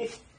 Mm-hmm.